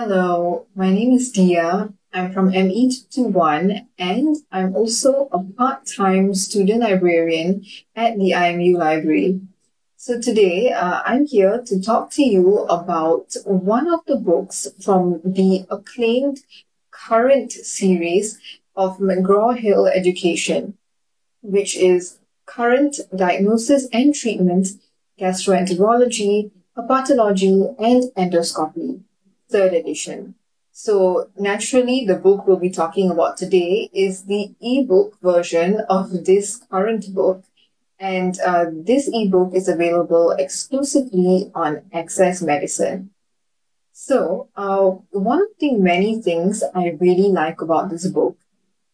Hello, my name is Diya. I'm from ME221 and I'm also a part-time student librarian at the IMU Library. So today uh, I'm here to talk to you about one of the books from the acclaimed current series of McGraw-Hill Education, which is Current Diagnosis and Treatment, Gastroenterology, Hepatology, and Endoscopy third edition. So naturally, the book we'll be talking about today is the ebook version of this current book. And uh, this ebook is available exclusively on Access Medicine. So, uh, one of the many things I really like about this book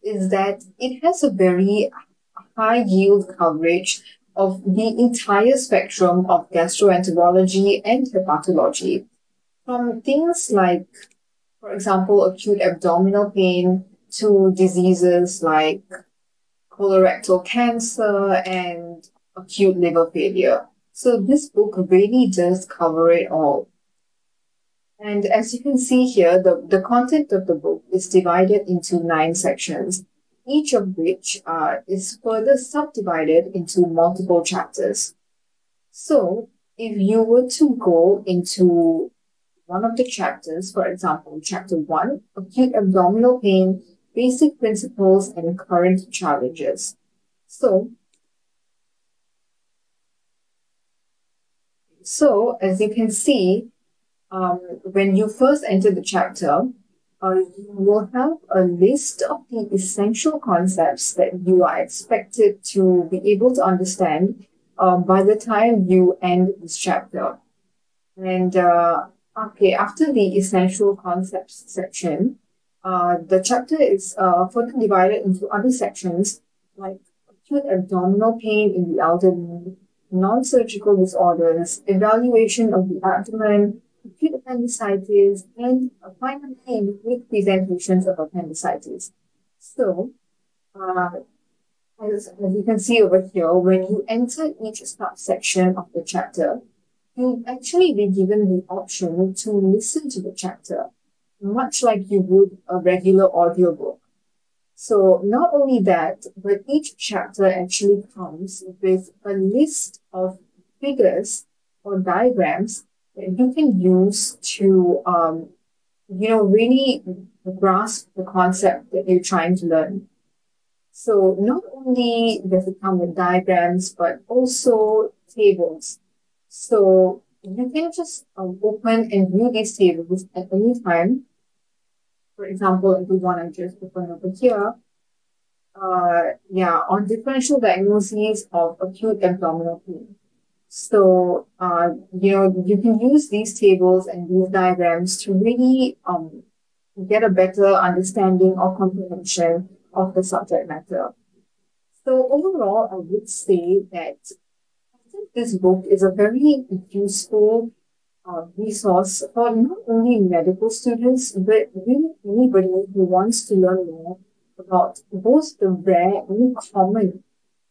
is that it has a very high yield coverage of the entire spectrum of gastroenterology and hepatology from things like, for example, acute abdominal pain to diseases like colorectal cancer and acute liver failure. So this book really does cover it all. And as you can see here, the, the content of the book is divided into nine sections, each of which uh, is further subdivided into multiple chapters. So if you were to go into one of the chapters, for example, chapter one, acute abdominal pain, basic principles and current challenges. So, so as you can see, um, when you first enter the chapter, uh, you will have a list of the essential concepts that you are expected to be able to understand um, by the time you end this chapter. And uh, Okay, after the essential concepts section, uh, the chapter is uh, further divided into other sections like acute abdominal pain in the elderly, non-surgical disorders, evaluation of the abdomen, acute appendicitis, and finally with presentations of appendicitis. So, uh, as, as you can see over here, when you enter each subsection of the chapter, you'll actually be given the option to listen to the chapter, much like you would a regular audiobook. So not only that, but each chapter actually comes with a list of figures or diagrams that you can use to, um, you know, really grasp the concept that you're trying to learn. So not only does it come with diagrams, but also tables so you can just um, open and view these tables at any time. For example, the one I just opened over here, uh, yeah, on differential diagnoses of acute abdominal pain. So, uh, you know, you can use these tables and these diagrams to really um, get a better understanding or comprehension of the subject matter. So overall, I would say that this book is a very useful uh, resource for not only medical students, but really anybody who wants to learn more about both the rare and common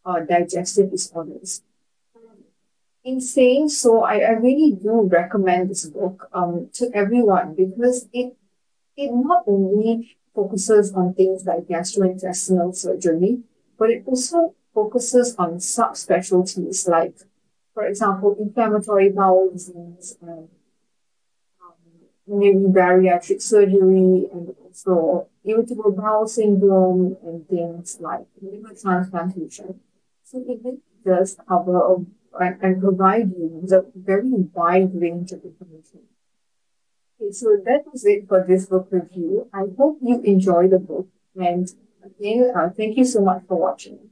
uh, digestive disorders. In saying so, I, I really do recommend this book um, to everyone because it it not only focuses on things like gastrointestinal surgery, but it also focuses on subspecialties like for example, inflammatory bowel disease and um, maybe bariatric surgery and also irritable bowel syndrome and things like liver transplantation. So it does cover a, and, and provide you with a very wide range of information. Okay, so that was it for this book review. I hope you enjoy the book and again, uh, thank you so much for watching.